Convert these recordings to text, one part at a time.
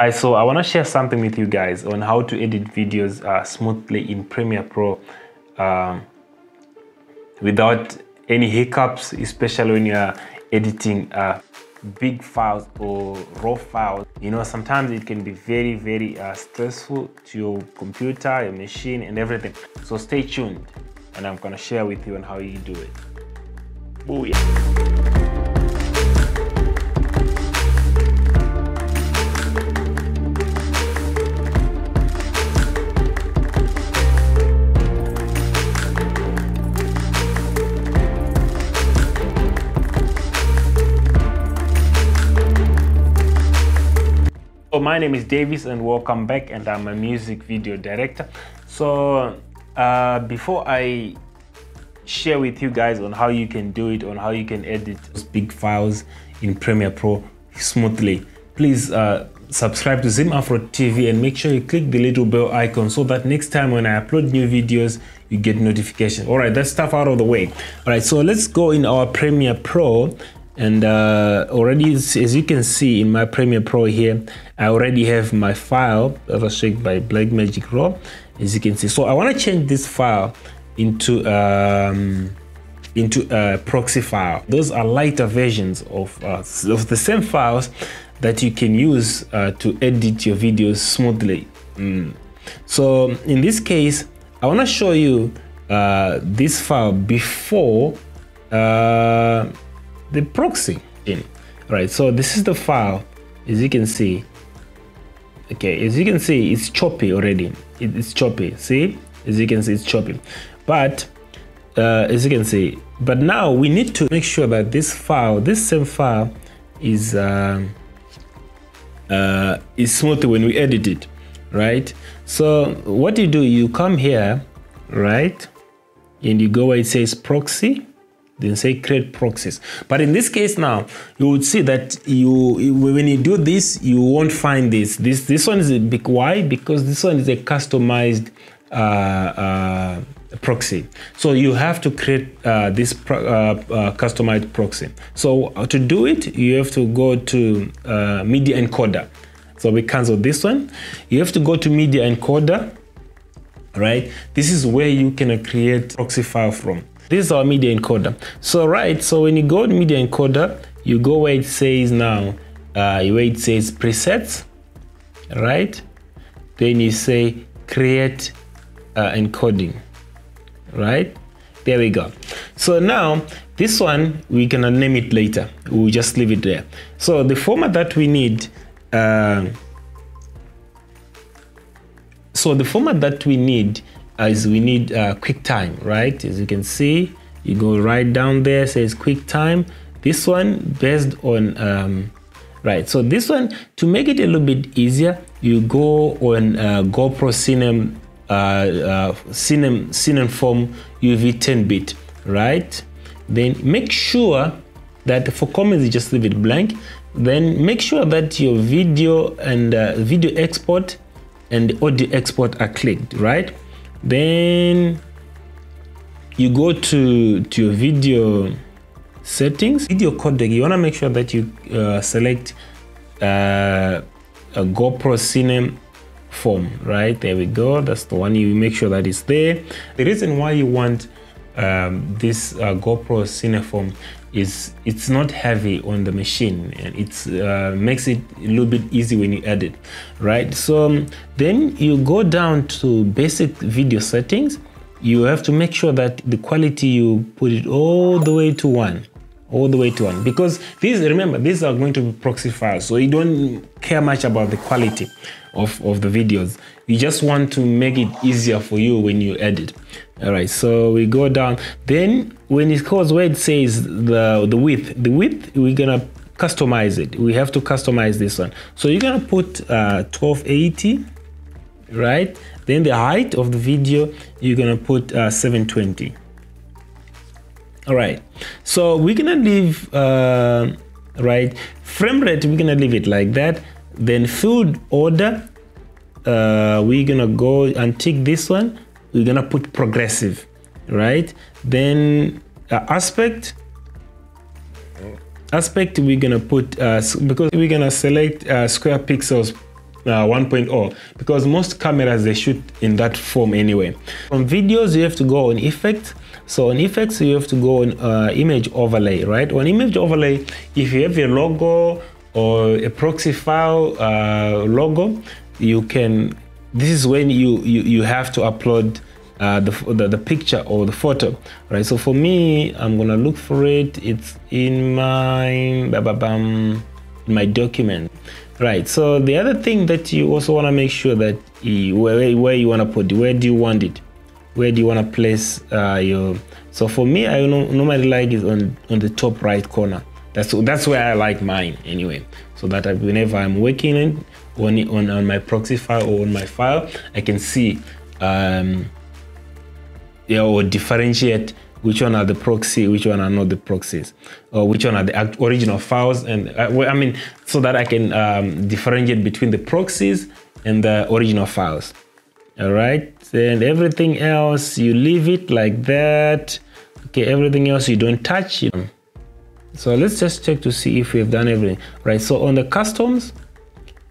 Alright, so I want to share something with you guys on how to edit videos uh, smoothly in Premiere Pro um, without any hiccups, especially when you're editing uh, big files or raw files. You know, sometimes it can be very, very uh, stressful to your computer, your machine, and everything. So stay tuned, and I'm gonna share with you on how you do it. Booyah. My name is Davis and welcome back and I'm a music video director. So uh, before I share with you guys on how you can do it, on how you can edit those big files in Premiere Pro smoothly, please uh, subscribe to Zim Afro TV and make sure you click the little bell icon so that next time when I upload new videos, you get notification. All right, that stuff out of the way. All right, so let's go in our Premiere Pro and uh, already as you can see in my Premiere Pro here I already have my file shaped by Blackmagic Raw as you can see. So I want to change this file into um, into a proxy file. Those are lighter versions of, uh, of the same files that you can use uh, to edit your videos smoothly. Mm. so in this case I want to show you uh, this file before uh, the proxy in right? So this is the file. As you can see okay as you can see it's choppy already. It's choppy see? As you can see it's choppy. But uh, as you can see but now we need to make sure that this file this same file is uh, uh, is smooth when we edit it right? So what you do you come here right? And you go where it says proxy then say create proxies. But in this case now you would see that you when you do this you won't find this. This this one is a big why? Because this one is a customized uh, uh, proxy. So you have to create uh, this pro uh, uh, customized proxy. So uh, to do it you have to go to media encoder. So we cancel this one. You have to go to media encoder right? This is where you can create proxy file from this is our media encoder. So right, so when you go to media encoder, you go where it says now, uh, where it says presets, right? Then you say create uh, encoding, right? There we go. So now this one, we can name it later. We'll just leave it there. So the format that we need, uh, so the format that we need is we need uh, QuickTime, right? As you can see, you go right down there, says QuickTime. This one based on, um, right, so this one, to make it a little bit easier, you go on uh, GoPro Cinem, uh, uh, UV 10-bit, right? Then make sure that for comments, you just leave it blank. Then make sure that your video and uh, video export and audio export are clicked, right? Then you go to to your video settings. Video codec you want to make sure that you uh, select uh, a GoPro Cine form right? There we go. That's the one you make sure that it's there. The reason why you want um, this uh, GoPro Cineform is it's not heavy on the machine and it uh, makes it a little bit easy when you edit right? So um, then you go down to basic video settings. You have to make sure that the quality you put it all the way to one all the way to one. Because these remember these are going to be proxy files so you don't care much about the quality of, of the videos. You just want to make it easier for you when you edit. All right so we go down. Then when it goes where it says the the width the width we're gonna customize it. We have to customize this one. So you're gonna put uh 1280 right? Then the height of the video you're gonna put uh 720 all right. So we're gonna leave uh right frame rate we're gonna leave it like that. Then field order uh we're gonna go and tick this one. We're gonna put progressive right? Then uh, aspect. Aspect we're gonna put uh, because we're gonna select uh, square pixels uh, 1.0 because most cameras they shoot in that form anyway. From videos you have to go on effects. So on effects you have to go on uh, image overlay, right? On image overlay, if you have a logo or a proxy file uh, logo, you can. This is when you you, you have to upload uh, the, the, the picture or the photo right so for me i'm gonna look for it it's in my in my document. Right so the other thing that you also want to make sure that you, where, where you want to put it where do you want it? Where do you want to place uh, your so for me i normally like it on on the top right corner. That's that's where i like mine anyway. So that I, whenever i'm working on on, on my proxy file or on my file i can see um, yeah, or differentiate which one are the proxy, which one are not the proxies, or which one are the original files, and uh, I mean, so that I can um, differentiate between the proxies and the original files. All right, and everything else you leave it like that. Okay, everything else you don't touch. So let's just check to see if we've done everything. Right, so on the customs,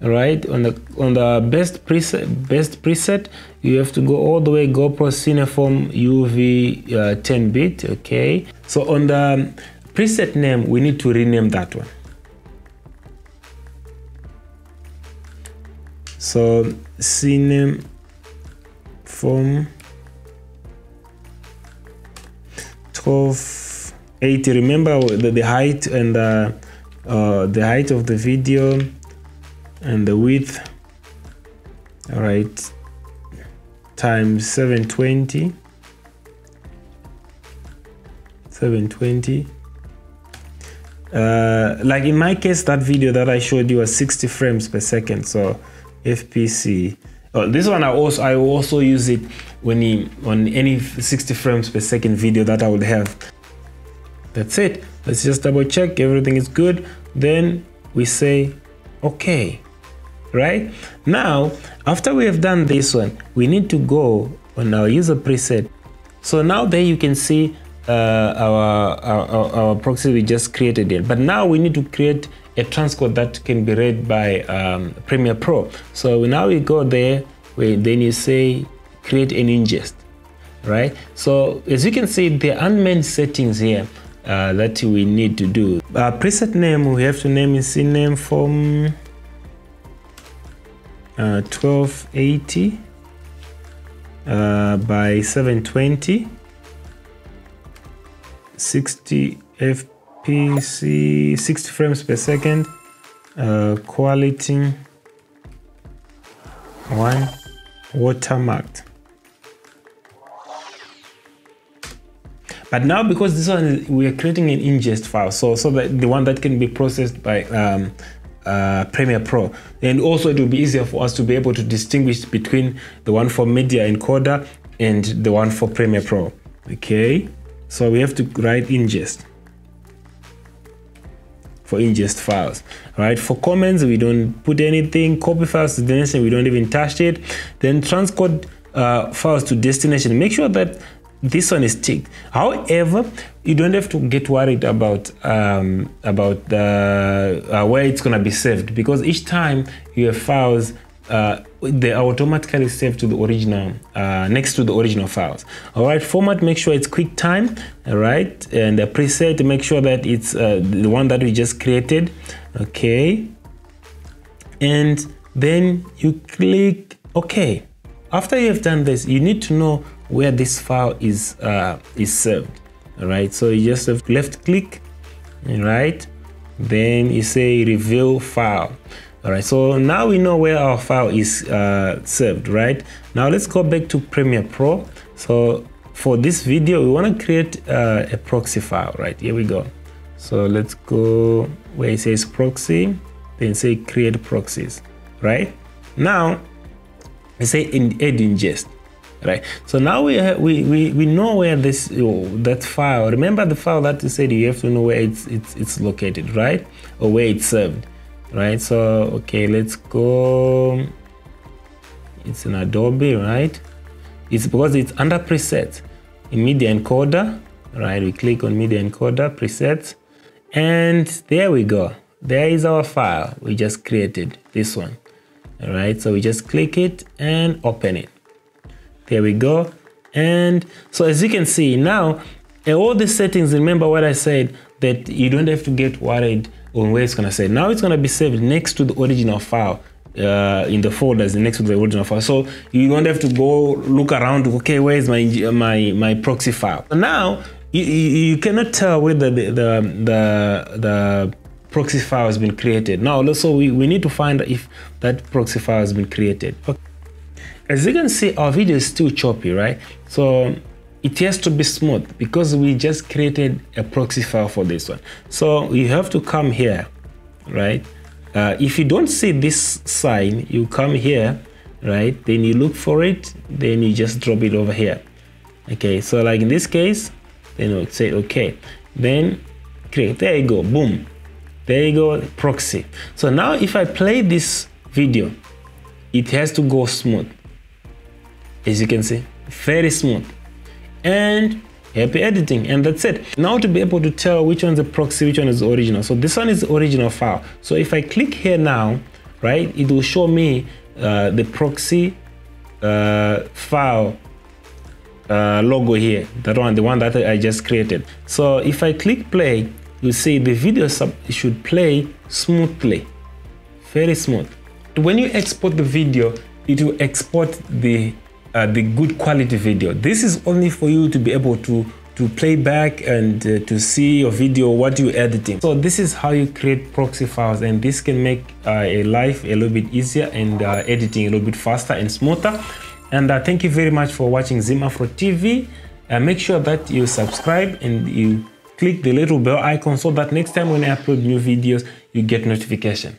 right? On the on the best preset best preset you have to go all the way gopro cineform uv uh, 10 bit okay? So on the preset name we need to rename that one. So cineform 1280 remember the, the height and the, uh, the height of the video and the width. All right. Times 720 720 uh, like in my case that video that I showed you was 60 frames per second so FPC oh, this one I also I also use it when he, on any 60 frames per second video that I would have. That's it. Let's just double check. Everything is good. Then we say okay right? Now, after we have done this one, we need to go on our user preset. So now there you can see uh, our, our, our, proxy we just created it. But now we need to create a transcode that can be read by um, Premiere Pro. So now we go there, we, then you say create an ingest, right? So as you can see, the unmanned settings here uh, that we need to do. Uh, preset name, we have to name is name 1280 uh, uh, by 720 60 fpc 60 frames per second. Uh, quality one watermarked. But now because this one we are creating an ingest file so so that the one that can be processed by um, uh, Premiere Pro. And also it will be easier for us to be able to distinguish between the one for Media Encoder and the one for Premiere Pro. Okay, so we have to write ingest for ingest files. Right, for comments, we don't put anything. Copy files to destination, we don't even touch it. Then transcode uh, files to destination. Make sure that this one is ticked. However, you don't have to get worried about um, about the, uh, where it's gonna be saved because each time your files, uh, they automatically save to the original uh, next to the original files. All right, format. Make sure it's QuickTime. All right, and the preset. Make sure that it's uh, the one that we just created. Okay, and then you click OK. After you have done this, you need to know where this file is uh, is served all right so you just have left click right then you say reveal file all right so now we know where our file is uh, served right? Now let's go back to Premiere Pro. So for this video we want to create uh, a proxy file right? Here we go. So let's go where it says proxy then say create proxies right? Now I say in add ingest right? So now we we, we we know where this oh, that file remember the file that you said you have to know where it's it's it's located right? Or where it's served right? So okay let's go it's in adobe right? It's because it's under presets. In media encoder right we click on media encoder presets and there we go. There is our file we just created this one all right? So we just click it and open it there we go and so as you can see now all the settings remember what i said that you don't have to get worried on where it's going to save now it's going to be saved next to the original file uh, in the folders next to the original file. So you don't have to go look around. Okay, where is my my my proxy file? Now you, you cannot tell whether the the the, the proxy file has been created. Now also we, we need to find if that proxy file has been created. Okay. As you can see, our video is still choppy, right? So it has to be smooth because we just created a proxy file for this one. So you have to come here, right? Uh, if you don't see this sign, you come here, right? Then you look for it, then you just drop it over here. Okay, so like in this case, then we'll say okay. Then create, there you go, boom. There you go, proxy. So now if I play this video, it has to go smooth. As you can see, very smooth. And happy editing and that's it. Now to be able to tell which one's a proxy which one is original. So this one is original file. So if i click here now right it will show me uh, the proxy uh, file uh, logo here. That one the one that i just created. So if i click play you see the video should play smoothly. Very smooth. When you export the video it will export the uh, the good quality video. This is only for you to be able to to play back and uh, to see your video what you're editing. So this is how you create proxy files and this can make uh, a life a little bit easier and uh, editing a little bit faster and smoother. And uh, thank you very much for watching Zim Afro TV uh, make sure that you subscribe and you click the little bell icon so that next time when I upload new videos you get notification